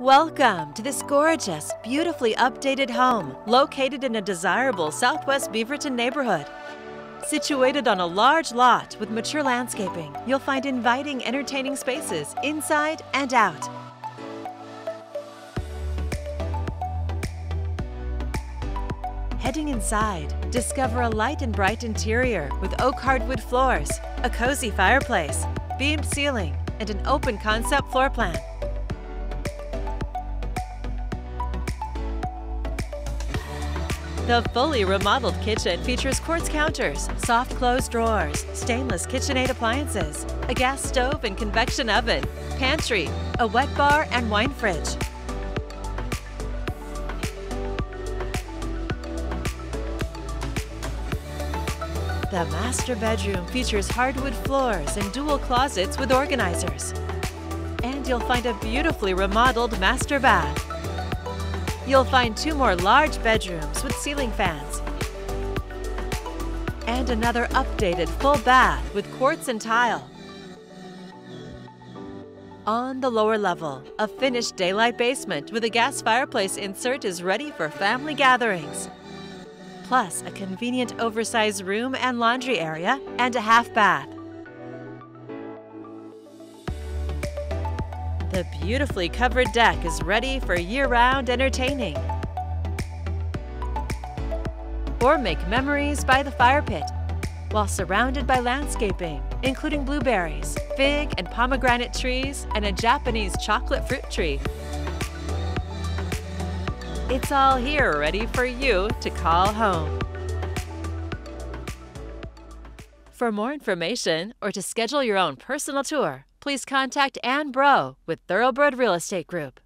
Welcome to this gorgeous, beautifully updated home located in a desirable Southwest Beaverton neighborhood. Situated on a large lot with mature landscaping, you'll find inviting, entertaining spaces inside and out. Heading inside, discover a light and bright interior with oak hardwood floors, a cozy fireplace, beamed ceiling, and an open concept floor plan. The fully remodeled kitchen features quartz counters, soft close drawers, stainless KitchenAid appliances, a gas stove and convection oven, pantry, a wet bar, and wine fridge. The master bedroom features hardwood floors and dual closets with organizers. And you'll find a beautifully remodeled master bath. You'll find two more large bedrooms with ceiling fans. And another updated full bath with quartz and tile. On the lower level, a finished daylight basement with a gas fireplace insert is ready for family gatherings. Plus, a convenient oversized room and laundry area and a half bath. The beautifully covered deck is ready for year-round entertaining. Or make memories by the fire pit while surrounded by landscaping, including blueberries, fig and pomegranate trees, and a Japanese chocolate fruit tree. It's all here ready for you to call home. For more information or to schedule your own personal tour, please contact Anne Breault with Thoroughbred Real Estate Group.